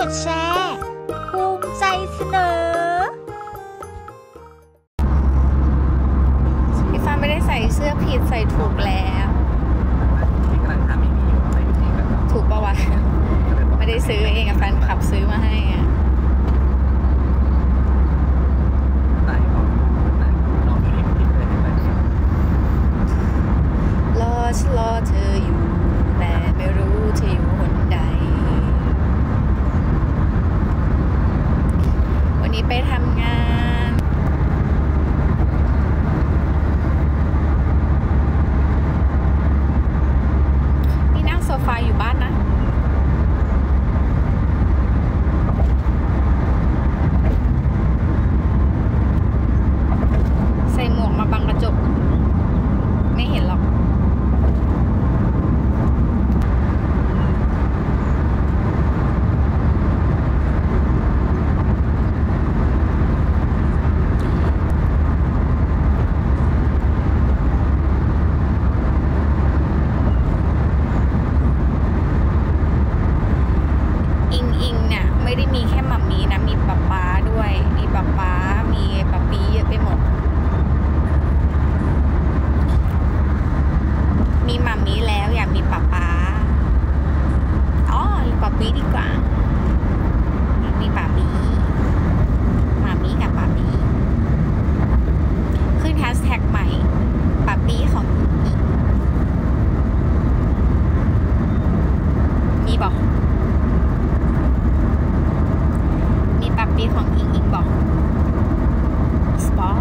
กดแชร์ภูมิใจเสนอ พี่ฟ้าไม่ได้ใส่เสื้อผิดใส่ถูกแล้วกำลังทำไม่มีอยู่อส่ถูกปะวะไม่ได้ซื้อเองอะแฟนคลับซื้อมาให้อะ 别放硬硬包，是包。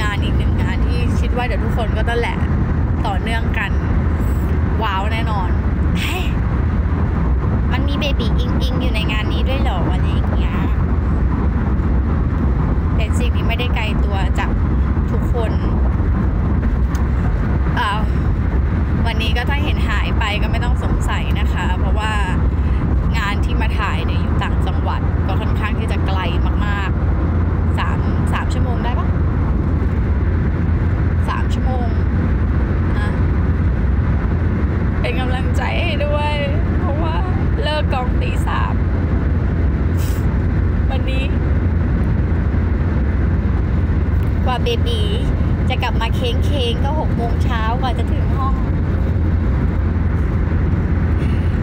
งานอีกหนึ่งงานที่คิดว่าเดี๋ยวทุกคนก็ต้องแหละต่อเนื่องกัน ว้าวแน่นอนมันมีเบบีอิงอิงอยู่ในงานนี้ด้วยเหรออะไรอย่างเงี้ยแต่สิ่งนี้ไม่ได้ไกลตัวจากทุกคนวันนี้ก็ถ้าเห็นหายไปก็ไม่ต้องสงสัยนะคะ เพราะว่างานที่มาถ่ายเนี่ยอยู่ต่างจังหวัด ก็ค่อนข้างที่จะไกลมากๆ ว่าเบบีจะกลับมาเค้งเค้งก็หกโมงเช้ากว่าจะถึงห้อง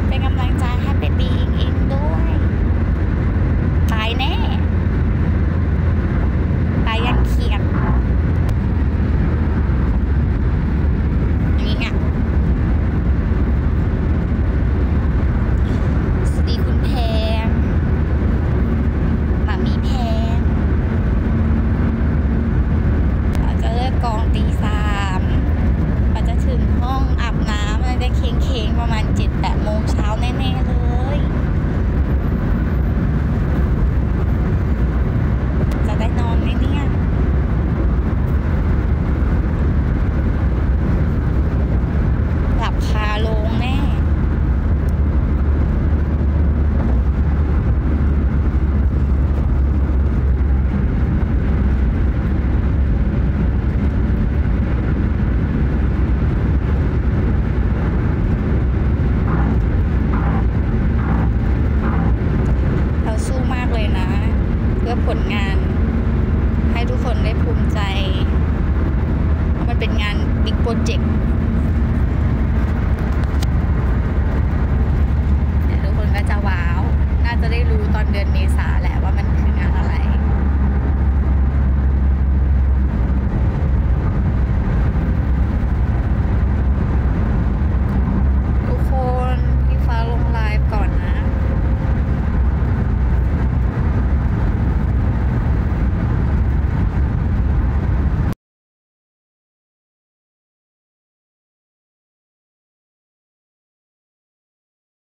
เป็นกำลังใจให้เบบีอิงอิงด้วย ตายแน่ ตายยังเขียดอย่างนี้ไง สวัสดีคุณแพงหมามีแพงเราจะเลิกกองตีสามเราจะถึงห้องอาบน้ำเราจะเค้งเค้งๆประมาณเจ็ดแปดโมงเช้าแน่ ๆ เลย จะได้นอนไหมเนี่ย หลับคาโลงแน่ เราสู้มากเลยนะ เพื่อผลงาน ให้ทุกคนได้ภูมิใจเพราะมันเป็นงานบิ๊กโปรเจกต์ทุกคนก็จะว้าว น่าจะได้รู้ตอนเดือนเมษา